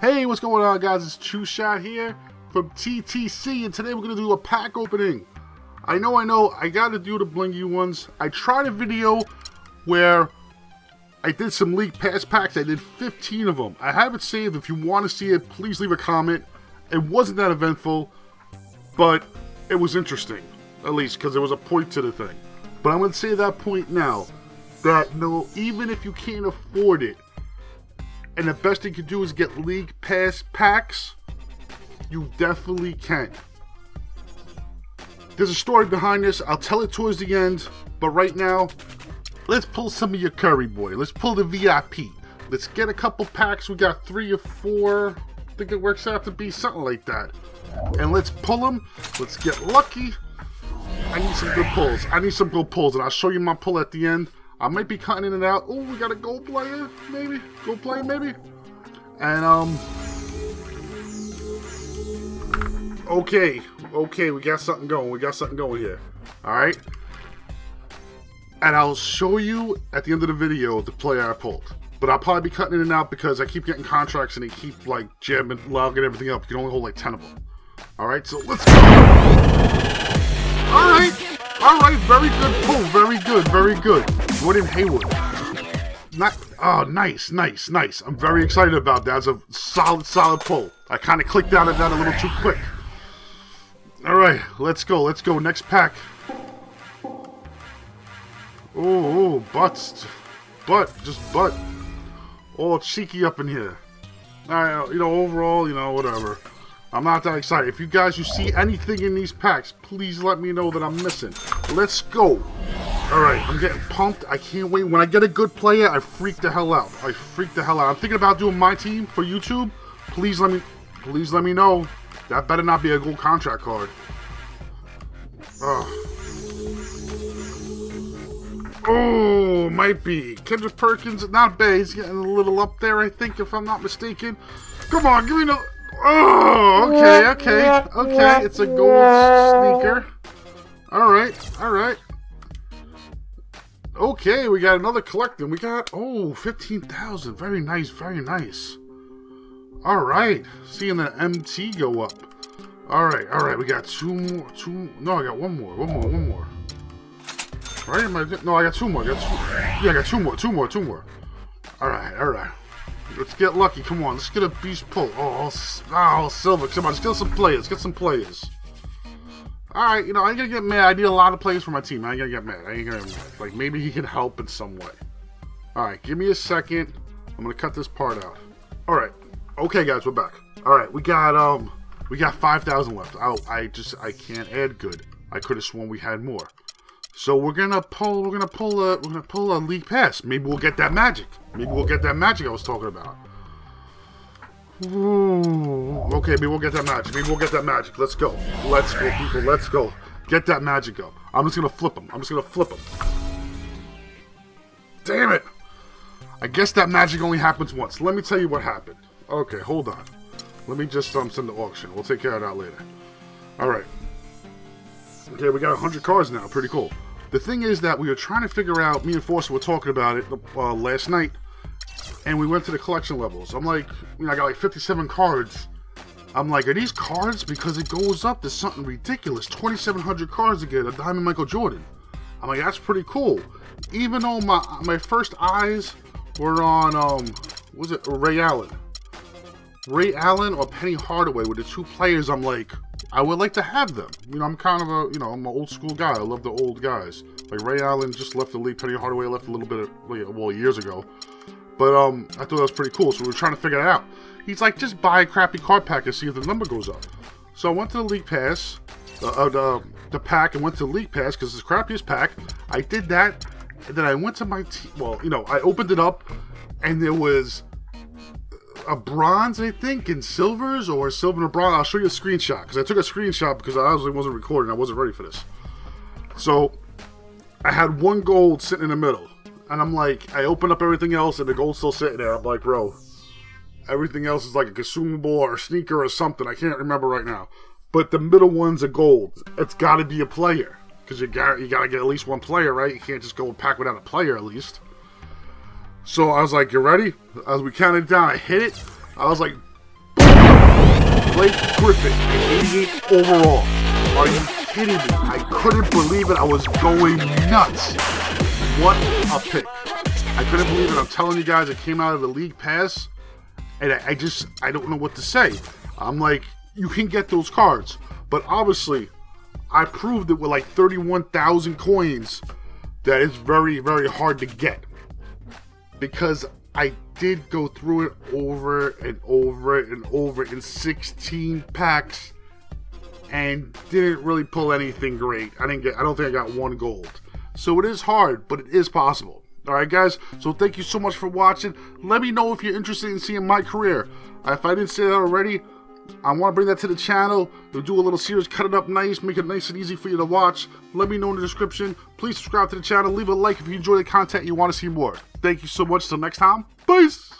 Hey, what's going on guys? It's Twoshot here from TTC and today we're going to do a pack opening. I know, I know, I got to do the blingy ones. I tried a video where I did some league pass packs. I did 15 of them. I have it saved. If you want to see it, please leave a comment. It wasn't that eventful, but it was interesting. At least, because there was a point to the thing. But I'm going to say that point now. That, no, even if you can't afford it, and the best thing you can do is get league pass packs, you definitely can. There's a story behind this. I'll tell it towards the end. But right now, let's pull some of your curry, boy. Let's pull the VIP. Let's get a couple packs. We got three or four. I think it works out to be something like that. And let's pull them. Let's get lucky. I need some good pulls. I need some good pulls. And I'll show you my pull at the end. I might be cutting in and out. Oh, we got a gold player, maybe. Gold player, maybe. And, um... Okay, okay, we got something going. We got something going here. Alright? And I'll show you at the end of the video the player I pulled. But I'll probably be cutting in and out because I keep getting contracts and they keep, like, jamming, logging everything up. You can only hold, like, 10 of them. Alright, so let's go! Alright! Alright, very good pull. Very good, very good. Jordan Haywood. Not, oh, nice, nice, nice. I'm very excited about that. It's a solid, solid pull. I kind of clicked out of that a little too quick. All right, let's go. Let's go. Next pack. Oh, oh butts. Butt. Just butt. All cheeky up in here. All right, you know, overall, you know, whatever. I'm not that excited. If you guys, you see anything in these packs, please let me know that I'm missing. Let's go. All right, I'm getting pumped. I can't wait. When I get a good player, I freak the hell out. I freak the hell out. I'm thinking about doing my team for YouTube. Please let me, please let me know. That better not be a gold contract card. Oh. Oh, might be. Kendrick Perkins, not bad. He's getting a little up there, I think, if I'm not mistaken. Come on, give me no... Oh, okay, okay, okay. It's a gold sneaker. All right, all right. Okay, we got another collecting. We got, oh, 15,000. Very nice, very nice. All right. Seeing the MT go up. All right, all right. We got two more, two, no, I got one more, one more, one more. Right? Am I, no, I got two more. I got two, yeah, I got two more, two more, two more. All right, all right. Let's get lucky. Come on, let's get a beast pull. Oh, oh, silver. Come on, let's get some players. Get some players. Alright, you know, I ain't gonna get mad. I need a lot of plays for my team. I ain't gonna get mad. I ain't gonna get mad. Like, maybe he can help in some way. Alright, give me a second. I'm gonna cut this part out. Alright. Okay, guys, we're back. Alright, we got, um, we got 5,000 left. Oh, I just, I can't add good. I could have sworn we had more. So we're gonna pull, we're gonna pull a, we're gonna pull a league pass. Maybe we'll get that magic. Maybe we'll get that magic I was talking about. Ooh. Okay, maybe we'll get that magic. Maybe we'll get that magic. Let's go. Let's go, people. Let's go. Get that magic up. I'm just gonna flip them. I'm just gonna flip them. Damn it! I guess that magic only happens once. Let me tell you what happened. Okay, hold on. Let me just um, send the auction. We'll take care of that later. Alright. Okay, we got 100 cards now. Pretty cool. The thing is that we were trying to figure out, me and Forster were talking about it uh, last night, and we went to the collection levels. I'm like, you know, I got like 57 cards. I'm like, are these cards? Because it goes up to something ridiculous. 2,700 cards to get a Diamond Michael Jordan. I'm like, that's pretty cool. Even though my my first eyes were on, um, was it Ray Allen? Ray Allen or Penny Hardaway were the two players I'm like, I would like to have them. You know, I'm kind of a, you know, I'm an old school guy. I love the old guys. Like Ray Allen just left the league. Penny Hardaway left a little bit of, well, years ago. But um, I thought that was pretty cool, so we were trying to figure it out. He's like, just buy a crappy card pack and see if the number goes up. So I went to the League Pass, uh, uh, the, the pack, and went to the League Pass because it's the crappiest pack. I did that, and then I went to my team. Well, you know, I opened it up, and there was a bronze, I think, in silvers or silver and bronze. I'll show you a screenshot because I took a screenshot because I obviously wasn't recording. I wasn't ready for this. So I had one gold sitting in the middle and I'm like, I open up everything else, and the gold's still sitting there. I'm like, bro, everything else is like a consumable or a sneaker or something. I can't remember right now. But the middle one's a gold. It's got to be a player because you got you got to get at least one player, right? You can't just go pack without a player at least. So I was like, "You ready?" As we counted down, I hit it. I was like, Blake Griffin, 88 overall. Are you kidding me? I couldn't believe it. I was going nuts. What a pick. I couldn't believe it. I'm telling you guys, it came out of the league pass, and I, I just, I don't know what to say. I'm like, you can get those cards, but obviously, I proved it with like 31,000 coins that it's very, very hard to get because I did go through it over and over and over in 16 packs and didn't really pull anything great. I didn't get I don't think I got one gold. So it is hard, but it is possible. Alright guys, so thank you so much for watching. Let me know if you're interested in seeing my career. If I didn't say that already, I want to bring that to the channel. We'll do a little series, cut it up nice, make it nice and easy for you to watch. Let me know in the description. Please subscribe to the channel. Leave a like if you enjoy the content you want to see more. Thank you so much. Till next time. Peace.